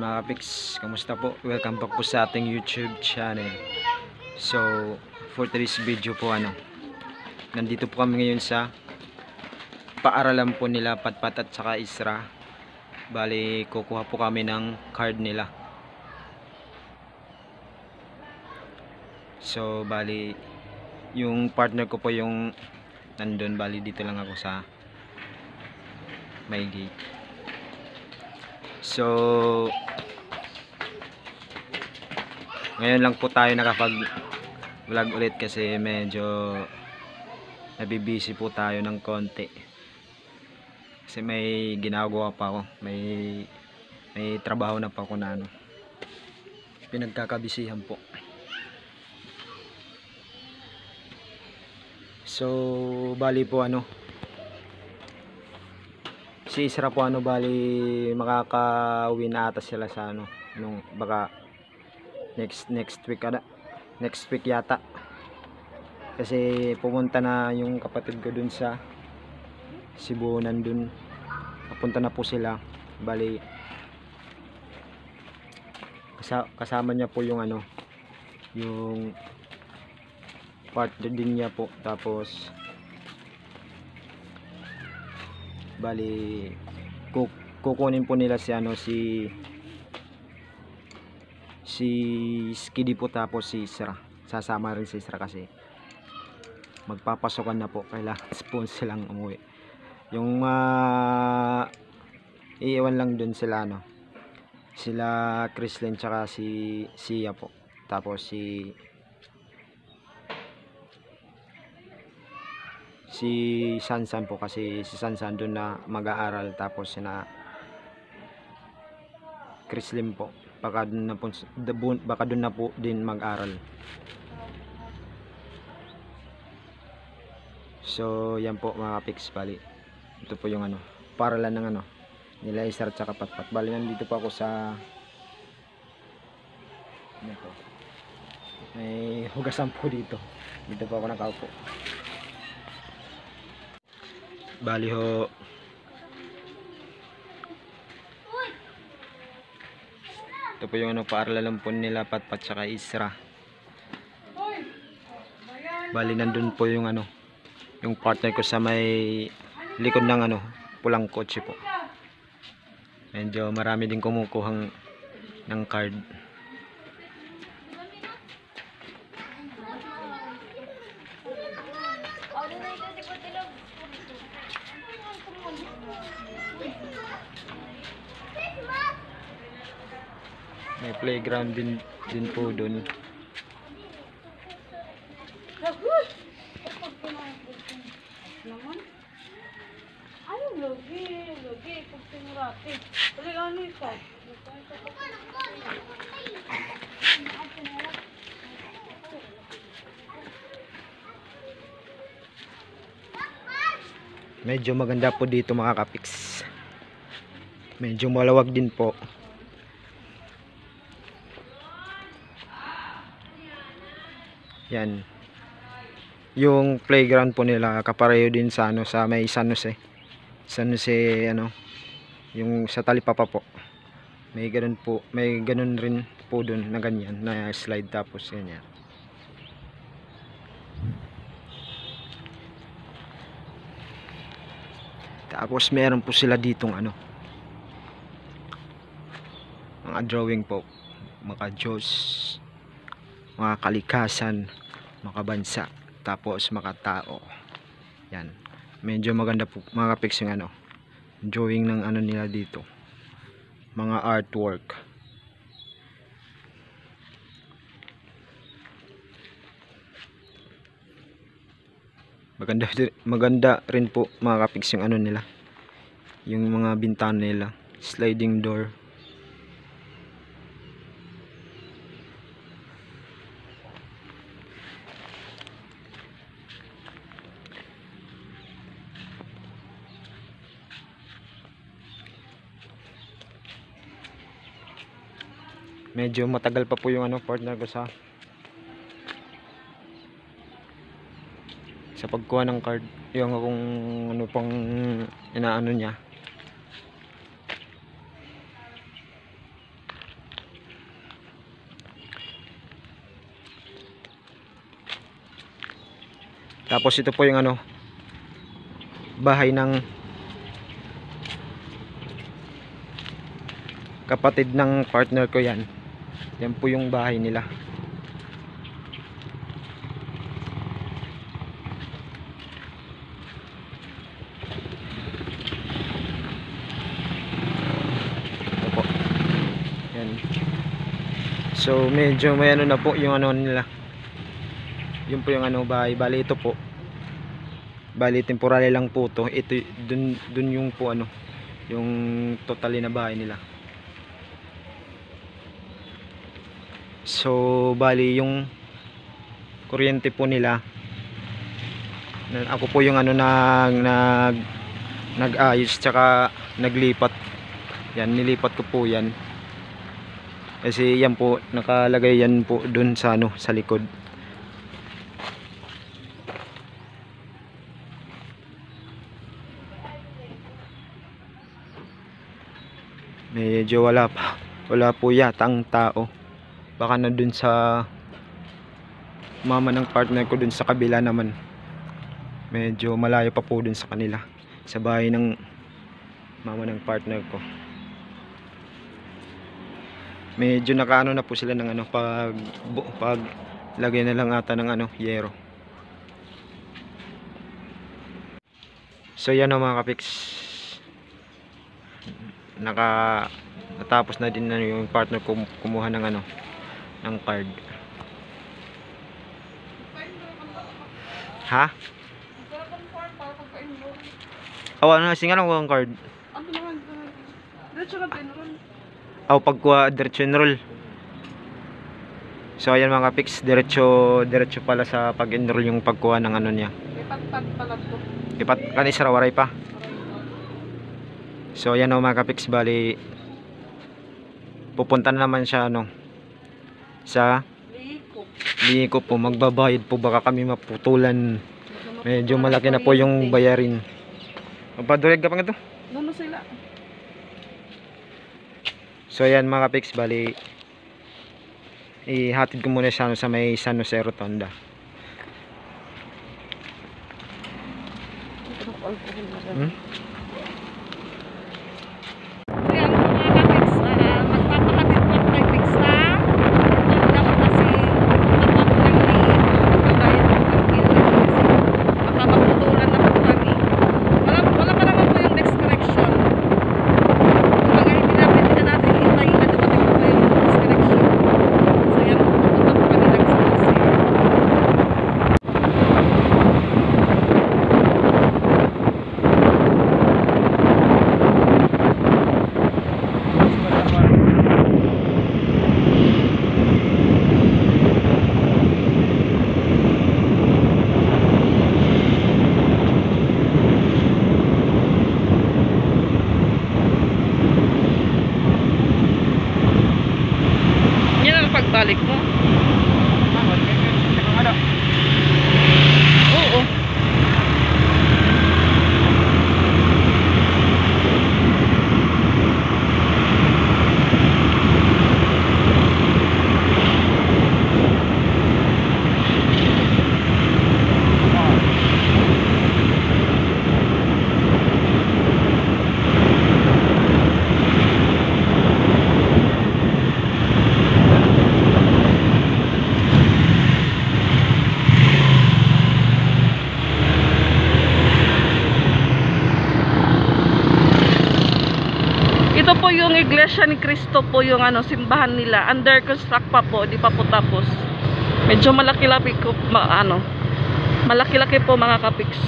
Yan mga kapiks, kamusta po? Welcome back po sa ating YouTube channel. So, for today's video po ano, nandito po kami ngayon sa paaralan po nila Patpat at saka Isra. Bali, kukuha po kami ng card nila. So, bali, yung partner ko po yung nandun, bali dito lang ako sa may gate. So, ngayon lang po tayo nakapag vlog ulit kasi medyo nabibisi po tayo ng konti. Kasi may ginagawa pa ako. May may trabaho na pa ako na ano. Pinagkakabisihan po. So, bali po ano, si Isra po ano bali makaka-uwi na ata sila sa ano nung baka next next week ada next week yata. Kasi pumunta na yung kapatid ko dun sa Cebu nandun. Papunta na po sila bali kasa- kasama niya po yung ano yung partner din niya po. Tapos bali ku- kukunin po nila si ano si si Skiddy po tapos si Isra. Sasama rin si Isra kasi magpapasokan na po. Kailangan po silang umuwi. Yung uh, iiwan lang dun sila ano sila Chrislyn tsaka si Sia po. Tapos si si Sansan po kasi si Sansan doon na mag-aaral tapos sina Chris Lim po. Baka doon na po baka doon na po din mag-aral so yan po mga pics bali ito po yung ano paralan ng ano nila Isar tsaka Patpat. Bali nandito po ako sa ano po may hugasan po dito. Dito po ako nakaupo Bali ho. Ito po yung ano, paaralan po nila Patpat saka Isra. Bali nandun po yung ano, yung partner ko sa may likod ng ano, pulang kotse po. Medyo marami din kumukuhang ng card. May playground din din po doon. logi, logi, pag sinurati. Talaga ano ito? Medyo maganda po dito mga kapiks. Medyo malawag din po. Yan. Yung playground po nila kapareho din sa ano sa may San Jose. San Jose ano yung sa Talipapa po. May ganun po, may ganun rin po doon na ganyan na slide tapos ganyan. Tapos meron po sila ditong ano mga drawing po mga Diyos mga kalikasan mga bansa tapos mga tao. Yan. Medyo maganda po mga kapiks yung ano drawing ng ano nila dito mga artwork maganda maganda rin po mga kapiks yung ano nila. Yung mga bintana nila. Sliding door. Medyo matagal pa po yung ano partner ko sa sa pagkuha ng card yung kung ano pang inaano niya. Tapos ito po yung ano bahay ng kapatid ng partner ko yan. Yan po yung bahay nila. So medyo may ano na po yung ano nila. Yun po yung ano bahay. Bali ito po. Bali temporary lang po to. Ito dun dun yung po ano yung totally na bahay nila. So bali yung kuryente po nila ako po yung ano nag nag nag-ayos tsaka naglipat. Yan nilipat ko po yan. Kasi yan po nakalagay yan po dun sa ano sa likod. Medyo wala pa. Wala po yata ang tao. Baka na dun sa mama ng partner ko dun sa kabila naman. Medyo malayo pa po dun sa kanila. Sa bahay ng mama ng partner ko. Medyo nakaano na po sila ng ano pag pag lagay na lang ata ng ano yero. So yan o mga kapiks. Naka natapos na din na yung partner ko kumuha ng ano ng card. Ha? Oh, ano, singa lang ang card. Ano naman? Diretso ka tinron. Aw pagkuha diretso enroll. So ayan mga pics, diretso diretso pala sa pag-enroll yung pagkuha ng ano niya. Ipatpad pala to. Ipat kanis rawaray pa. So ayan o mga kapiks, bali pupunta na naman siya ano sa. Liko po magbabayad po baka kami maputulan. Medyo malaki na po yung bayarin. Mapadureg ka pa nga to. Nuno sila. So ayan mga kapiks, bali ihatid ko muna siya ano, sa may San Jose Rotonda. Hmm? Ayan, mga kapiks, ah, magpapakabit ng kapiks na Tanda ko kasi napakulang na magbabayad ng pangkilan kasi baka maputulan na po kami. Wala, wala pa naman po yung next correction. Yung mga hindi na pwede na natin hintayin na dumating pa po yung next correction. So yan, pupunta po kami lang sa kasi. Yan ang pagbalik mo. Oo. Ito po yung iglesia ni Cristo po yung ano simbahan nila. Under construct pa po, di pa po tapos. Medyo malaki-laki ko ma, ano. Malaki-laki po mga kapiks.